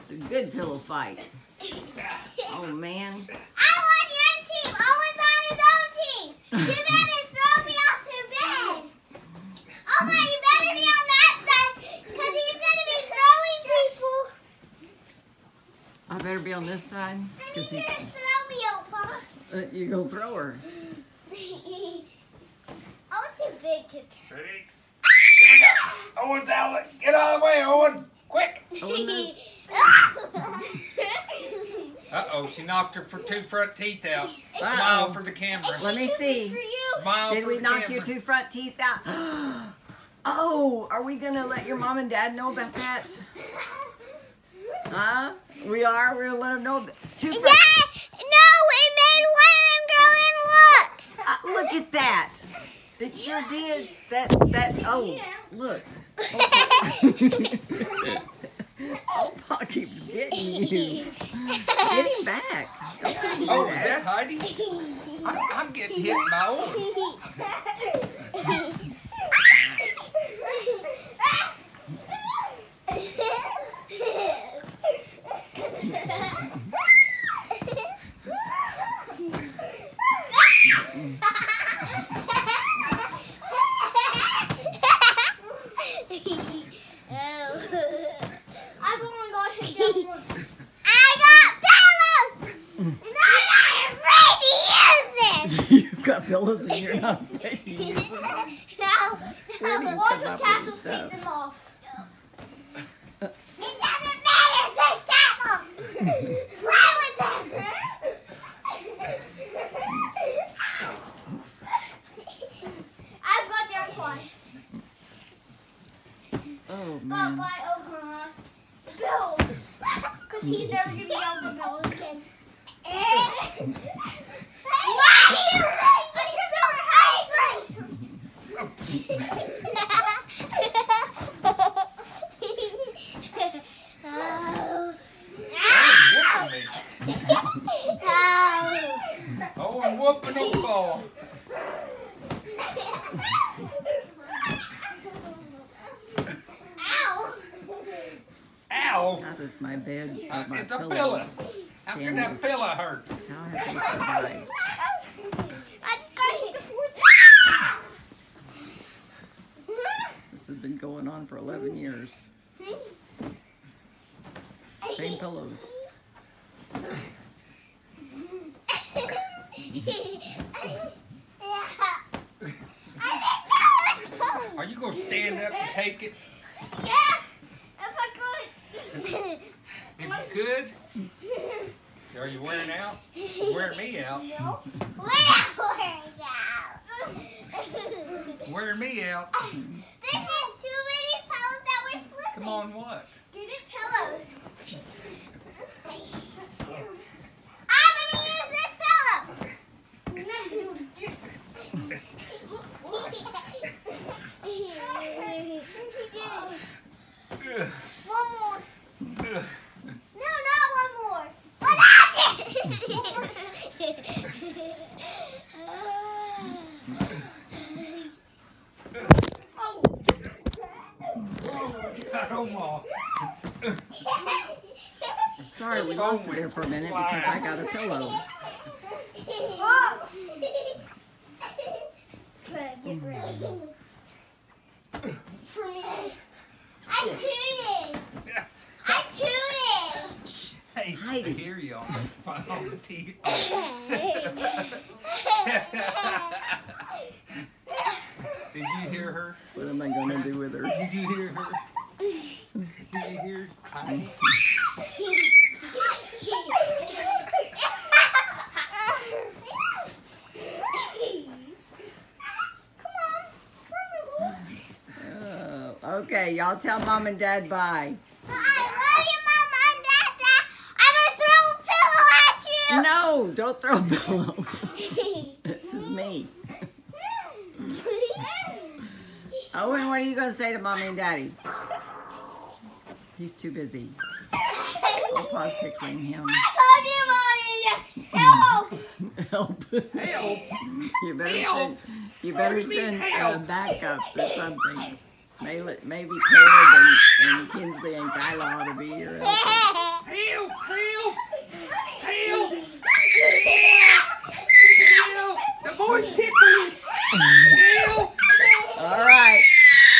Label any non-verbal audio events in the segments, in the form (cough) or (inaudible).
It's a good pillow fight. Oh man. I want your team. Owen's on his own team. You better throw me off the bed. Oma, you better be on that side because he's going to be throwing people. I better be on this side I because need he's. you to throw me, Opa. Uh, you go throw her. (laughs) Owen's too big to throw. Ready? Here we go. Owen's out. Get out of the way, Owen. Quick. Oh, (laughs) no. Uh oh, she knocked her for two front teeth out. Uh-oh. Smile for the camera. Let me see. For you. Smile Did for we the knock camera. your two front teeth out? (gasps) Oh, are we gonna let your mom and dad know about that? Huh? We are. We're gonna let them know. That two Yeah, front. no, we made one of them go in. Look. Uh, look at that. It sure did. That that. Oh, look. Oh, (laughs) (laughs) (laughs) Pa keeps getting you. (laughs) Get him back. Don't let him do Oh, is that. that Heidi? I'm, I'm getting hit by Owen. (laughs) I've only got him down once. I got pillows! And I'm not afraid to use it! You've got pillows and you're not (laughs) them. (laughs) Now, Where now you watch come the with tassels take them off. It doesn't matter, there's tassels! Play with them! I've got there twice. Oh man. by Oklahoma. Bills! Because he's never going to be on the bill again. (laughs) Why are you Because you're Owen whooping me. Owen whooping the ball. Ow! Ow. How does my bed Uh, my it's a pillows pillow. How can that pillow hurt? How have they survived? I just got hit. This has been going on for 11 years. Same pillows. (laughs) Are you going to stand up and take it? Yeah, if I could. (laughs) If you could? Are you wearing out? You're wearing me out. No. Where are you? Wearing me out. (laughs) There's just too many pillows that were slipping. Come on, what? Get it pillows. I'm gonna use this pillow. Ugh. one more. Ugh. No, not one more. What happened? God, Omar. Sorry, we lost her there for a minute because I got a pillow. For me. I tooted. I tooted. Hey, Heidi. I hear you on the, on the TV. Did you hear her? What am I going to do with her? Did you hear her? Did you hear? Heidi? Oh, okay, y'all tell mom and dad bye. No, don't throw a (laughs) pillow. this is me. (laughs) Owen, what are you going to say to mommy and daddy? He's too busy. Papa's tickling him. Help! Help. Help! You better send, Help. you better What do you mean send uh, help? backups or something. Maybe, maybe Caleb and, and Kinsley and Kyla ought to be here. (laughs) Help! Help! The ticklish! Help! All right.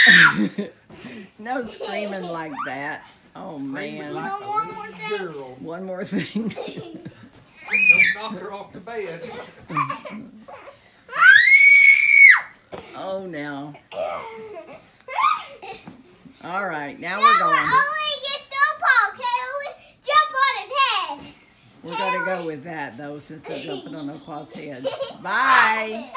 (laughs) no screaming like that. Oh man. Like a one more thing. girl. One more thing. (laughs) Don't knock her off the bed. oh now. All right, now we're going. Only get the paw, okay? Only jump on his We're gonna go with that though, since they're jumping on Opa's head. Bye.